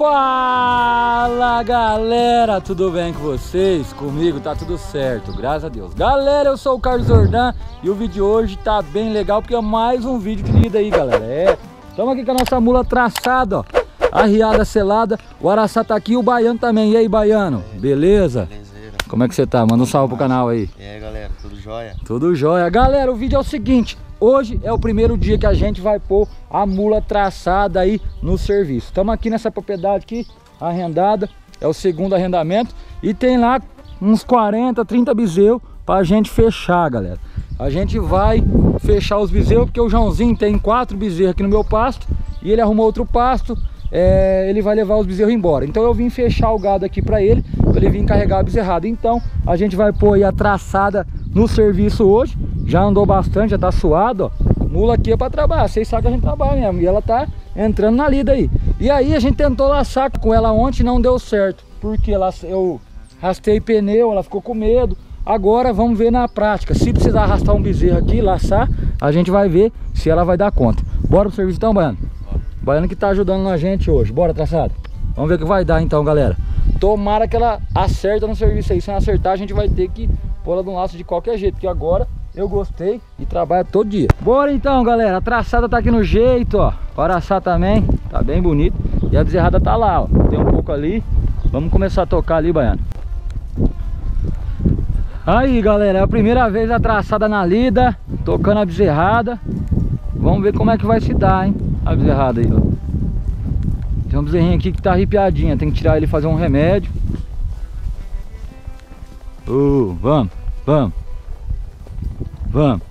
Fala galera, tudo bem com vocês? Comigo tá tudo certo, graças a Deus Galera, eu sou o Carlos Jordan e o vídeo de hoje tá bem legal Porque é mais um vídeo de lida aí galera É, estamos aqui com a nossa mula traçada, ó Arriada, selada O Araçá tá aqui e o Baiano também E aí Baiano, beleza? Belezeira. Como é que você tá? Manda um salve pro canal aí E aí galera, tudo jóia? Tudo jóia. Galera, o vídeo é o seguinte. Hoje é o primeiro dia que a gente vai pôr a mula traçada aí no serviço. Estamos aqui nessa propriedade aqui, arrendada. É o segundo arrendamento. E tem lá uns 40, 30 bezerros pra gente fechar, galera. A gente vai fechar os bezerros porque o Joãozinho tem quatro bezerros aqui no meu pasto. E ele arrumou outro pasto. É, ele vai levar os bezerros embora. Então eu vim fechar o gado aqui para ele, para ele vir carregar a bezerrada. Então a gente vai pôr aí a traçada no serviço hoje. Já andou bastante, já tá suado, ó. Mula aqui é para trabalhar, vocês sabem que a gente trabalha mesmo. E ela tá entrando na lida aí. E aí a gente tentou laçar com ela ontem não deu certo. Porque ela, eu rastei pneu, ela ficou com medo. Agora vamos ver na prática. Se precisar arrastar um bezerro aqui, laçar, a gente vai ver se ela vai dar conta. Bora pro serviço então, Baiano? Baiano que tá ajudando a gente hoje. Bora, traçado? Vamos ver o que vai dar então, galera. Tomara que ela acerta no serviço aí. Se não acertar, a gente vai ter que pôr ela no laço de qualquer jeito. Porque agora eu gostei e trabalho todo dia. Bora então, galera. A traçada tá aqui no jeito, ó. O araçá também. Tá bem bonito. E a bezerrada tá lá, ó. Tem um pouco ali. Vamos começar a tocar ali, Baiano. Aí, galera. É a primeira vez a traçada na lida. Tocando a bezerrada. Vamos ver como é que vai se dar, hein? A bezerrada aí, ó. Tem um bezerrinho aqui que tá arrepiadinha. Tem que tirar ele e fazer um remédio. Uh, vamos, vamos. Vamos.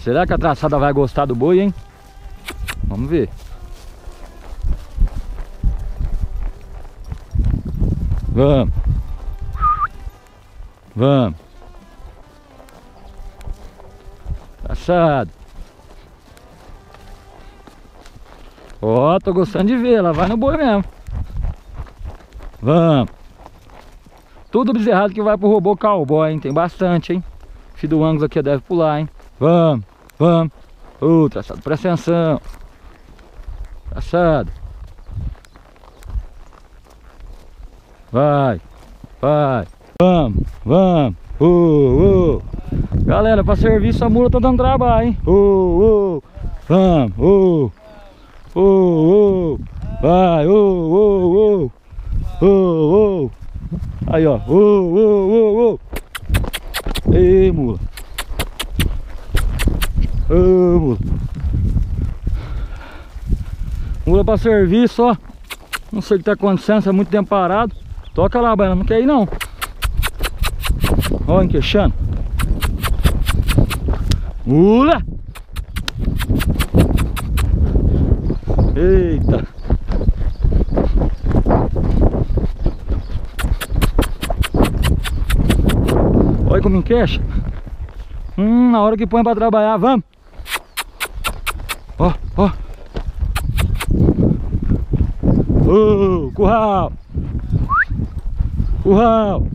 Será que a traçada vai gostar do boi, hein? Vamos ver. Vamos. Vamos. Traçado. Ó, tô gostando de ver, ela vai no boi mesmo. Vamos. Tudo bezerrado que vai pro robô cowboy, hein? Tem bastante, hein? Filho do Angus aqui deve pular, hein? Vamos, vamos. Ô, traçado, presta atenção. Traçado. Vai, vai. Vamos, vamos. Uh, uh. Galera, pra serviço a mula tá dando trabalho, hein? Uh, uh. Vamos, uh. Uh, uh. Vai, uh, uh, uh. Uh, uh. Aí, ó. Uh, uh, uh, uh. Ei, mula. Uh, mula. Mula pra serviço, ó. Não sei o que tá acontecendo, você é muito tempo parado. Toca lá, Baiana, não quer ir não. Ó, enqueixando. Mula! Eita! Como enqueixa. Hum, na hora que põe pra trabalhar, vamos. Ó, ó. Uh, curral. Curral.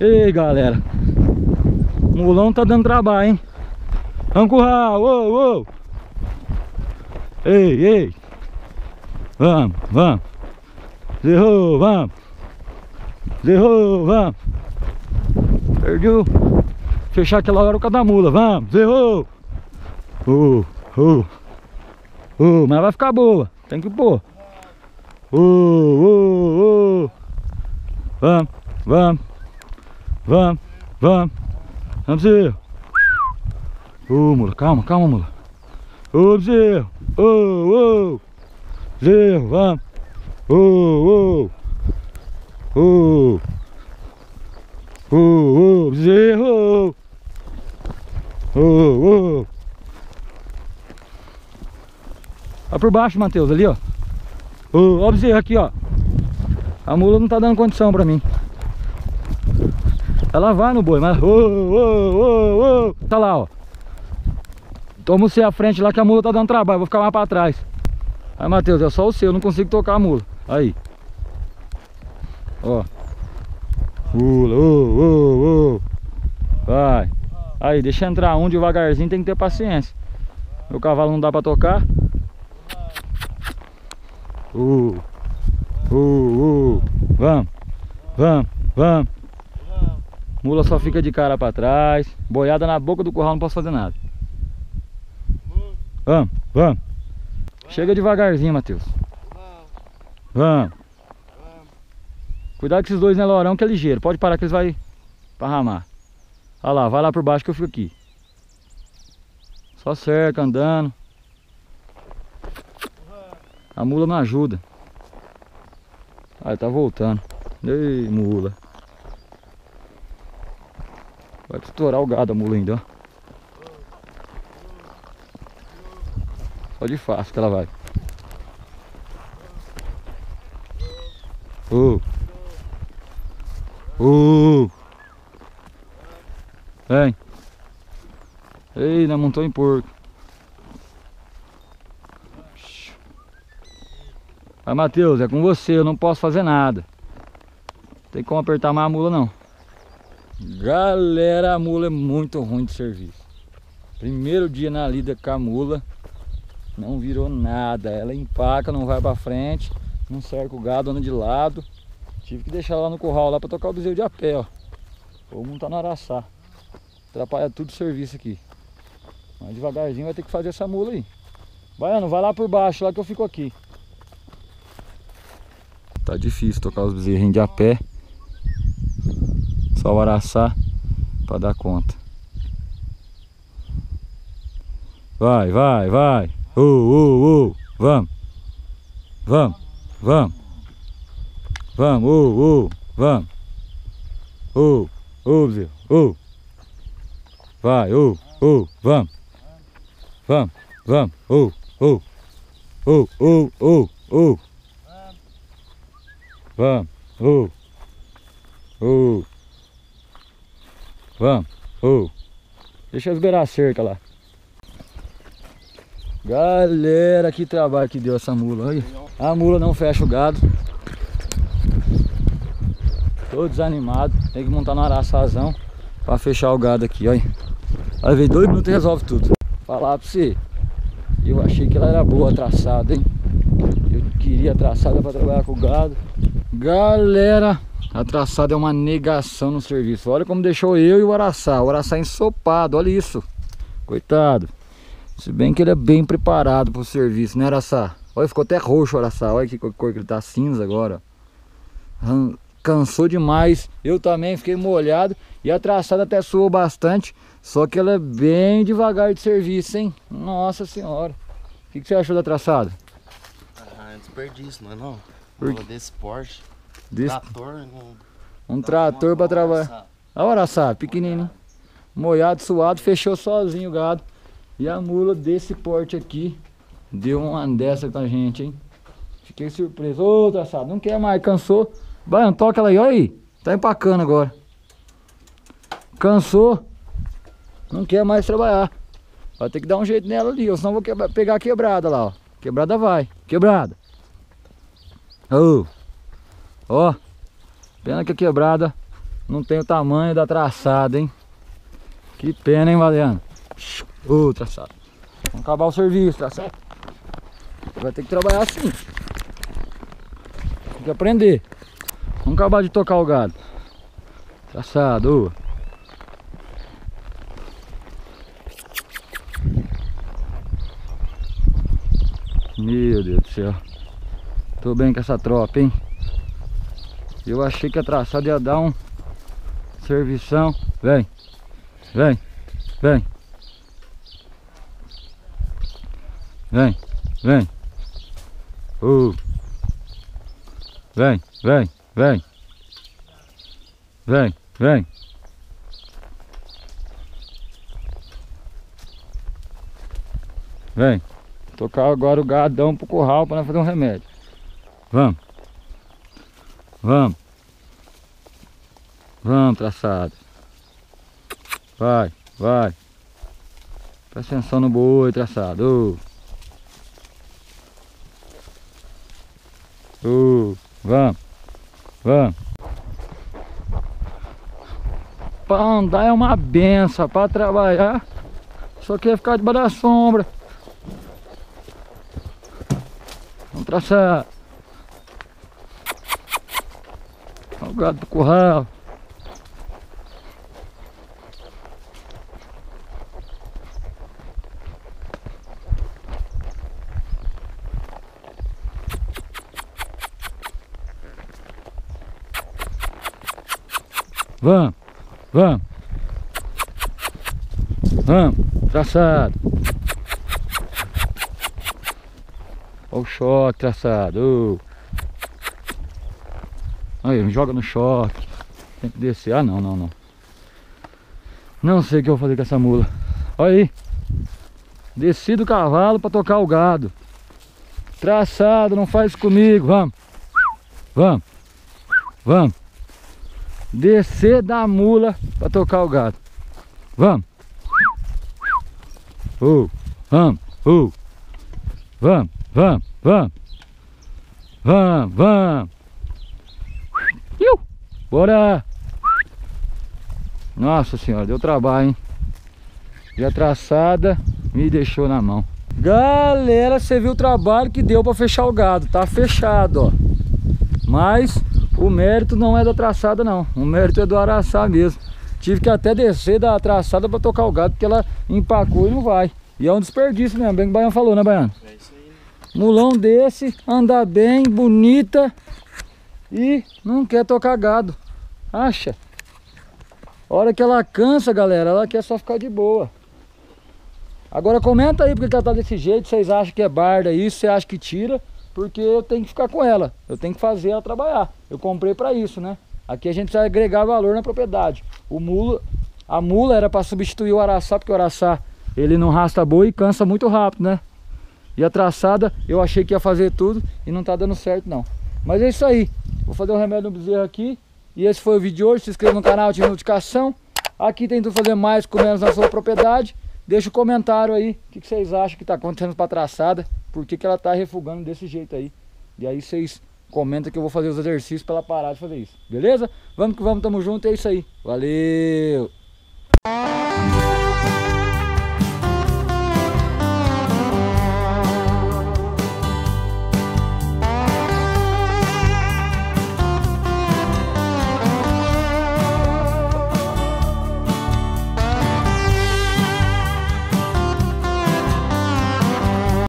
Ei, galera. O mulão tá dando trabalho, hein? Vamos curral, ô, ô. Ei, ei. Vamos, vamos. Zerrou, vamos. Zerrou, vamos. Perdeu. Fechar aquela hora com a da mula, vamos. Zerrou. Uh, uh. Uh, mas vai ficar boa. Tem que pôr. Uh, uh, uh. Vamos, vamos. Vamos, vamos. Vamos, bezerro. Ô, mula, calma, calma, mula. Ô, bezerro. Ô, ô. Bezerro, vamos. Ô, ô. Ô. Ô, ô, bezerro. Ô, ô. Vai por baixo, Matheus, ali, ó. Ó o bezerro aqui, ó. A mula não tá dando condição pra mim. Ela vai no boi, mas... Ô, ô, ô, ô. Tá lá, ó. Toma você à frente lá que a mula tá dando trabalho. Vou ficar mais pra trás. Aí, Matheus, é só o seu. Eu não consigo tocar a mula. Aí. Ó. Pula, ô, ô, ô. Vai. Aí, deixa entrar um devagarzinho, tem que ter paciência. Meu cavalo não dá pra tocar. Uh, uh, uh. Vamos, vamos, vamos. Mula só fica de cara pra trás. Boiada na boca do curral, não posso fazer nada. Vamos, vamos. Chega devagarzinho, Matheus. Vamos. Cuidado com esses dois nelorão que é ligeiro. Pode parar que eles vão parramar. Olha lá, vai lá por baixo que eu fico aqui. Só cerca, andando. A mula não ajuda. Aí tá voltando. Ei, mula. Vai estourar o gado a mula ainda, ó. Só de fácil que ela vai. Uh. Uh. Vem. Ei, não montou em porco. Vai, Matheus, é com você, eu não posso fazer nada. Tem como apertar mais a mula, não. Galera, a mula é muito ruim de serviço. Primeiro dia na lida com a mula, não virou nada. Ela empaca, não vai pra frente, não cerca o gado, anda de lado. Tive que deixar lá no curral lá pra tocar o bezerro de a pé, ó. Ou montar no araçá. Atrapalha tudo o serviço aqui. Mas devagarzinho vai ter que fazer essa mula aí. Baiano, vai lá por baixo, lá que eu fico aqui. Tá difícil tocar os bezerrinhos de a pé. Só o araçá pra dar conta. Vai, vai, vai. Uh, uh, uh. Vamos. Vamos, vamos. Vamos, uh, uh. Vamos. Uh, uh, bezerro. Uh. Vai, uh, uh. Vamos. Vamos, vamos. Uh. Uh, uh, uh, uh. Vamos. Uh. Uh. Vamos. Uh. Deixa eu esberar a cerca lá. Galera, que trabalho que deu essa mula. Olha. A mula não fecha o gado. Tô desanimado. Tem que montar no araçazão pra fechar o gado aqui, olha. Vai ver dois minutos e resolve tudo. Falar pra você. Eu achei que ela era boa traçada, hein? Eu queria traçada pra trabalhar com o gado. Galera, a traçada é uma negação no serviço. Olha como deixou eu e o araçá. O araçá ensopado, olha isso. Coitado. Se bem que ele é bem preparado para o serviço, né, Araçá? Olha, ficou até roxo o Araçá. Olha que cor que ele tá cinza agora. Cansou demais. Eu também fiquei molhado. E a traçada até suou bastante. Só que ela é bem devagar de serviço, hein? Nossa senhora. O que, que você achou da traçada? Ah, desperdício, não é não? Por desse. Desse... Trator, não... Um trator para trabalhar. Olha o Araçá, pequenininho. Molhado, suado, fechou sozinho o gado. E a mula desse porte aqui deu uma dessa pra gente, hein? Fiquei surpreso. Ô, traçado, não quer mais, cansou. Baiano, toca ela aí, olha aí. Tá empacando agora. Cansou. Não quer mais trabalhar. Vai ter que dar um jeito nela ali, ou senão vou quebra, pegar a quebrada lá, ó. Quebrada vai. Quebrada. Ô. Ó. Pena que a quebrada não tem o tamanho da traçada, hein? Que pena, hein, Valiano? Ô, oh, traçado. Vamos acabar o serviço, traçado. Vai ter que trabalhar assim. Tem que aprender. Vamos acabar de tocar o gado. Traçado Deus do céu. Tô bem com essa tropa, hein? Eu achei que a traçada ia dar um servição. Vem. Vem. Vem. Vem, vem. Uh. Vem, vem, vem. Vem, vem. Vem. Tocar agora o gadão pro curral para fazer um remédio. Vamos. Vamos. Vamos, traçado. Vai, vai. Presta atenção no boi, traçado. Uh. Uh, vamos, vamos. Pra andar é uma benção, pra trabalhar só quer ficar debaixo da sombra. Vamos traçar. Olha o gado do curral. Vamos, vamos. Vamos, traçado. Olha o choque, traçado. Aí, joga no choque. Tem que descer. Ah, não, não, não. Não sei o que eu vou fazer com essa mula. Olha aí. Desci do cavalo para tocar o gado. Traçado, não faz comigo. Vamos. Vamos. Vamos descer da mula para tocar o gado. Vamos. Uh, vamos, uh. Vamos, vamos, vamos. Vamos, vamos. Bora. Nossa senhora, deu trabalho, hein? Já traçada, me deixou na mão. Galera, você viu o trabalho que deu para fechar o gado. Tá fechado, ó. Mas o mérito não é da traçada não, o mérito é do araçá mesmo. Tive que até descer da traçada para tocar o gado, porque ela empacou e não vai. E é um desperdício mesmo, bem que o Baiano falou, né Baiano? É isso aí. Né? Mulão desse, anda bem, bonita e não quer tocar gado. Acha? A hora que ela cansa, galera, ela quer só ficar de boa. Agora comenta aí porque ela tá desse jeito, vocês acham que é barda isso, você acha que tira porque eu tenho que ficar com ela, eu tenho que fazer ela trabalhar. Eu comprei para isso, né? Aqui a gente precisa agregar valor na propriedade. O mulo, a mula era para substituir o araçá, porque o araçá ele não rasta boi e cansa muito rápido, né? E a traçada eu achei que ia fazer tudo e não tá dando certo não. Mas é isso aí. Vou fazer um remédio no bezerro aqui. E esse foi o vídeo de hoje. Se inscreva no canal, ative notificação. Aqui tem tudo fazer mais com menos na sua propriedade. Deixa um comentário aí. O que, que vocês acham que está acontecendo para a traçada por que, que ela tá refugando desse jeito aí. E aí vocês comentam que eu vou fazer os exercícios para ela parar de fazer isso. Beleza? Vamos que vamos, tamo junto, é isso aí. Valeu!